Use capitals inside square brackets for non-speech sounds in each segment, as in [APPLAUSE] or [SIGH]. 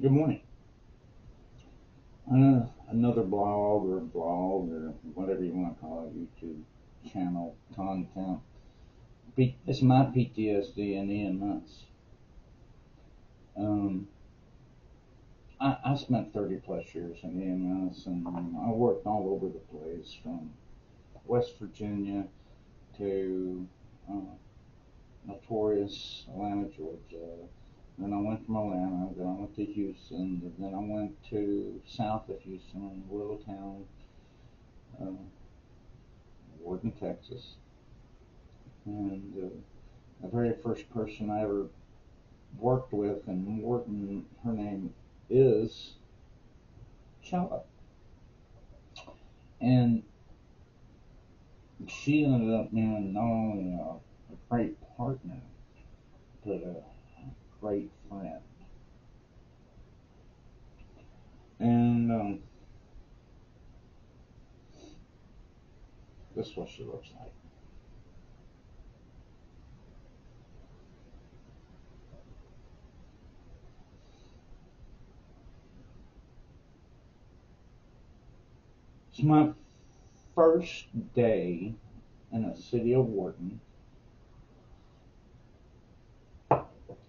Good morning. Uh, another blog or blog or whatever you want to call it, YouTube channel content. It's my PTSD and EMS. Um, I, I spent 30 plus years in EMS and I worked all over the place from West Virginia to uh, notorious Atlanta, Georgia. Then I went from Atlanta, then I went to Houston, then I went to south of Houston, a little town, uh, Wharton, Texas. And uh, the very first person I ever worked with in Morton, her name is Chella. And she ended up being not only a, a great partner, but a great friend. And um, this is what she looks like. It's my first day in the city of Wharton,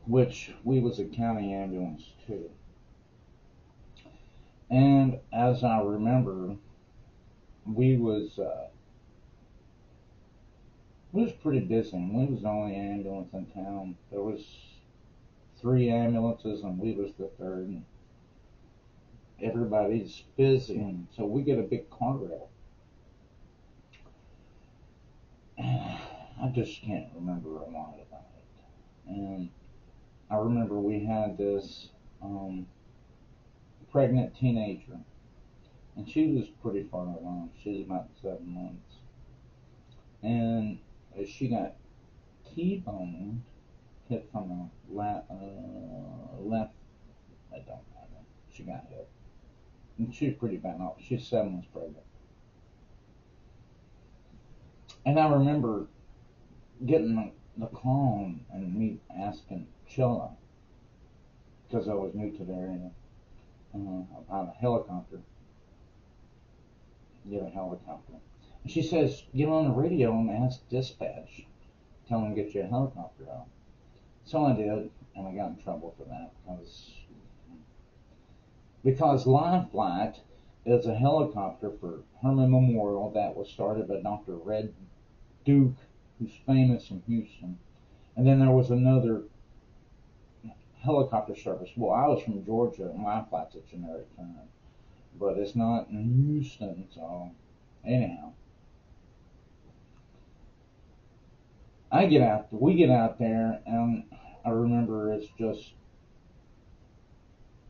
which we was a county ambulance too. And as I remember, we was uh, we was pretty busy. We was the only ambulance in town. There was three ambulances, and we was the third. And everybody's busy, and so we get a big car wreck. [SIGHS] I just can't remember a lot about it. And I remember we had this um, pregnant teenager, and she was pretty far along. She was about seven months, and she got T-boned, hit from the la- uh, left. I don't know. She got hit, and she was pretty bad off. She's seven months pregnant, and I remember getting the, the and, and me asking Chilla because I was new to the area uh, about a helicopter. Get a helicopter. And she says, get on the radio and ask dispatch. Tell them to get you a helicopter out. So I did, and I got in trouble for that because because Life Flight is a helicopter for Hermann Memorial that was started by Dr. Red Duke, who's famous in Houston. And then there was another helicopter service. Well, I was from Georgia, and Life Flight's a generic term, but it's not in Houston. So, anyhow, I get out, we get out there, and I remember it's just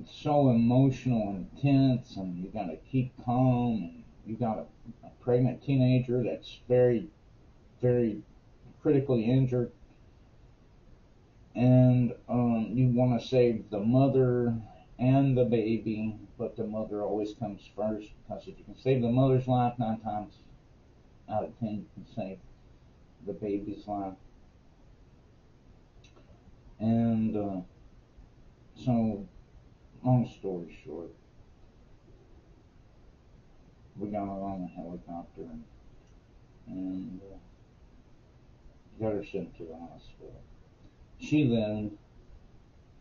so emotional and intense, and you got to keep calm, and you got a, a pregnant teenager that's very, very critically injured, and um, you want to save the mother and the baby, but the mother always comes first because if you can save the mother's life, nine times out of ten you can save the baby's life. And uh, so, long story short, we got on the helicopter and, and uh, got her sent to the hospital. She lived,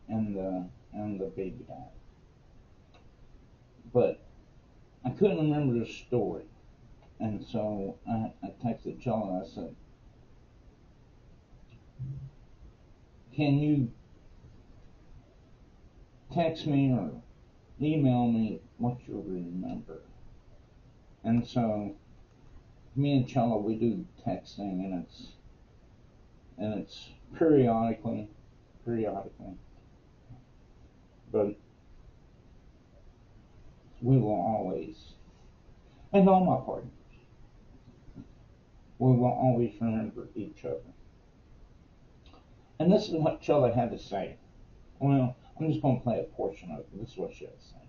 and the and the baby died. But I couldn't remember the story, and so I, I texted Joel I said, "Can you text me or email me what you remember?" And so me and Chella we do texting, and it's and it's periodically, periodically. But we will always, and all my partners, we will always remember each other. And this is what Chella had to say. Well, I'm just going to play a portion of it. This is what she had to say.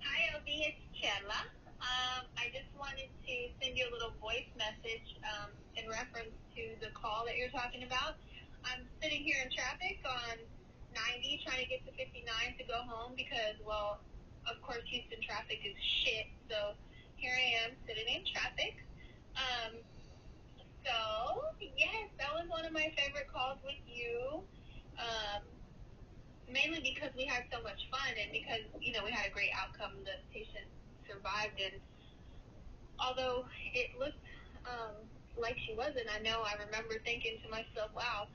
Hi, LB. It's Chandla. Um, I just wanted to send you a little voice message um, in reference to the call that you're talking about. I'm sitting here in traffic on 90 trying to get to 59 to go home because, well, of course, Houston traffic is shit. So here I am sitting in traffic. Um, so, yes, that was one of my favorite calls with you. Um, mainly because we had so much fun and because, you know, we had a great outcome. The patient survived. And although it looked um, like she wasn't, I know I remember thinking to myself, wow,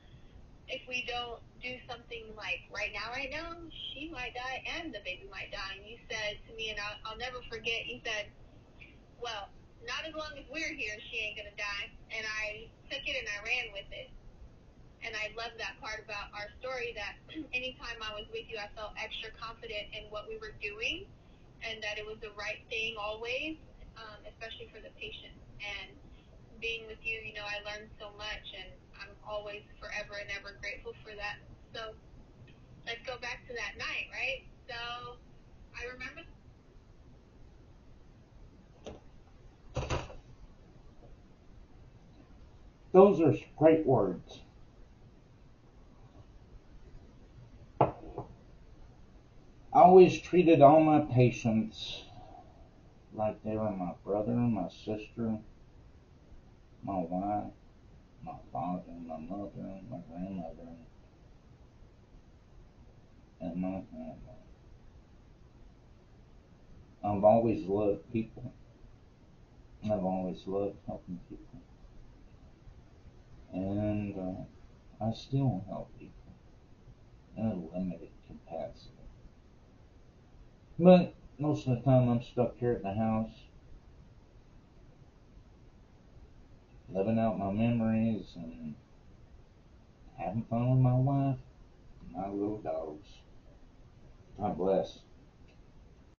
if we don't do something like right now, right now, she might die and the baby might die. And you said to me, and I'll, I'll never forget, you said, well, not as long as we're here, she ain't gonna die. And I took it and I ran with it. And I love that part about our story that [CLEARS THROAT] anytime I was with you, I felt extra confident in what we were doing and that it was the right thing always, um, especially for the patient. And being with you, you know, I learned so much and I'm always forever and ever grateful for that. So let's go back to that night, right? So I remember Those are great words. I always treated all my patients like they were my brother, my sister, my wife, my father, my mother, my grandmother, and my family. I've always loved people. I've always loved helping people. And uh, I still help people in a limited capacity. But most of the time I'm stuck here at the house, living out my memories and having fun with my wife and my little dogs. God bless.